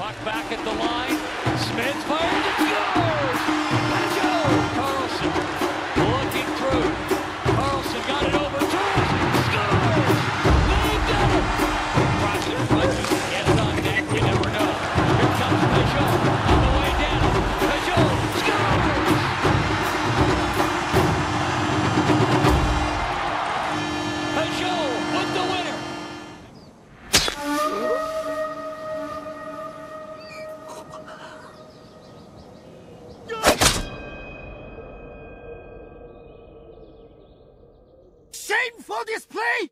Clock back at the line. Shameful display!